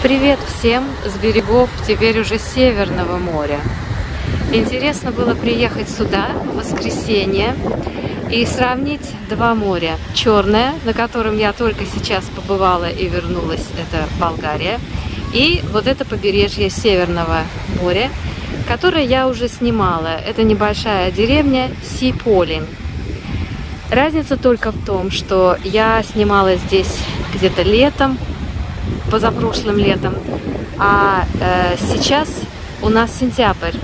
Привет всем с берегов теперь уже Северного моря. Интересно было приехать сюда в воскресенье и сравнить два моря. Черное, на котором я только сейчас побывала и вернулась, это Болгария. И вот это побережье Северного моря, которое я уже снимала. Это небольшая деревня Сиполин. Разница только в том, что я снимала здесь где-то летом, позапрошлым летом, а э, сейчас у нас сентябрь.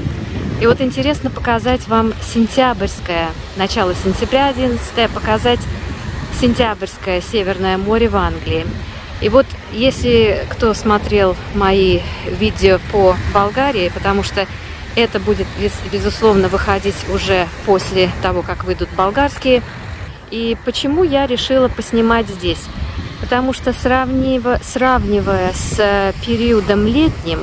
И вот интересно показать вам сентябрьское, начало сентября 11 показать сентябрьское Северное море в Англии. И вот если кто смотрел мои видео по Болгарии, потому что это будет, безусловно, выходить уже после того, как выйдут болгарские. И почему я решила поснимать здесь? Потому что сравнивая, сравнивая с э, периодом летним,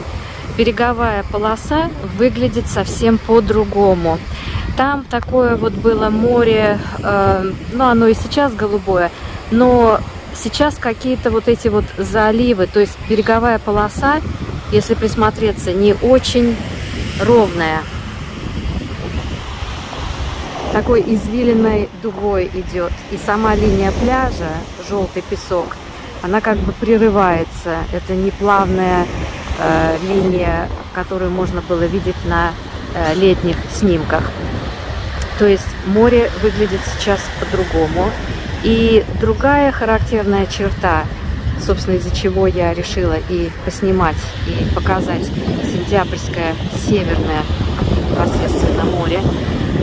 береговая полоса выглядит совсем по-другому. Там такое вот было море, э, ну оно и сейчас голубое, но сейчас какие-то вот эти вот заливы, то есть береговая полоса, если присмотреться, не очень ровная. Такой извилиной дугой идет. И сама линия пляжа желтый песок, она как бы прерывается. Это не плавная э, линия, которую можно было видеть на э, летних снимках. То есть море выглядит сейчас по-другому. И другая характерная черта, собственно, из-за чего я решила и поснимать, и показать сентябрьское северное непосредственно море,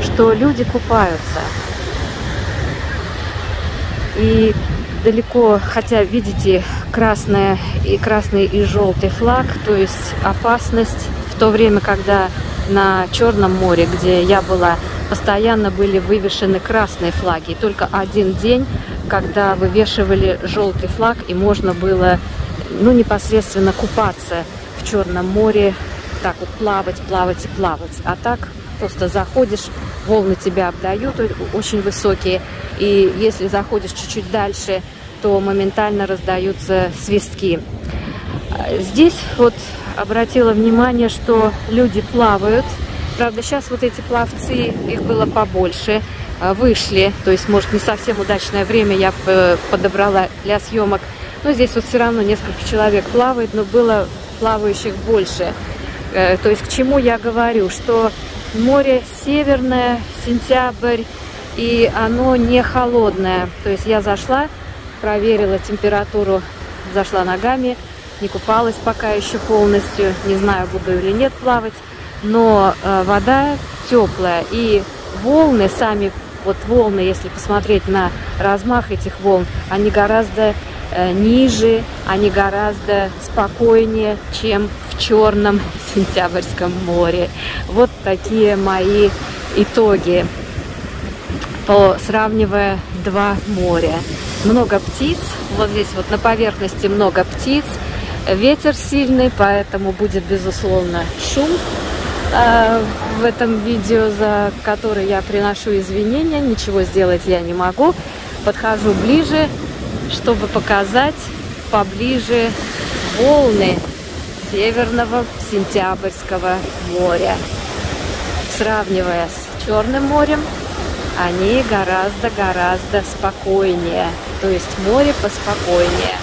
что люди купаются. И далеко, хотя видите красное и красный и желтый флаг, то есть опасность в то время, когда на Черном море, где я была, постоянно были вывешены красные флаги. И только один день, когда вывешивали желтый флаг, и можно было ну, непосредственно купаться в Черном море, так вот плавать, плавать и плавать. А так просто заходишь, волны тебя обдают очень высокие, и если заходишь чуть-чуть дальше, то моментально раздаются свистки. Здесь вот обратила внимание, что люди плавают. Правда, сейчас вот эти пловцы, их было побольше, а, вышли. То есть, может, не совсем удачное время я подобрала для съемок. Но здесь вот все равно несколько человек плавает, но было плавающих больше. Э, то есть, к чему я говорю, что море северное, сентябрь, и оно не холодное. То есть я зашла, проверила температуру, зашла ногами, не купалась пока еще полностью, не знаю, буду или нет плавать, но э, вода теплая и волны сами, вот волны, если посмотреть на размах этих волн, они гораздо ниже, они гораздо спокойнее, чем в Черном Сентябрьском море. Вот такие мои итоги, по, сравнивая два моря много птиц. Вот здесь вот на поверхности много птиц. Ветер сильный, поэтому будет, безусловно, шум э, в этом видео, за который я приношу извинения. Ничего сделать я не могу. Подхожу ближе, чтобы показать поближе волны Северного Сентябрьского моря. Сравнивая с Черным морем, они гораздо-гораздо спокойнее. То есть море поспокойнее.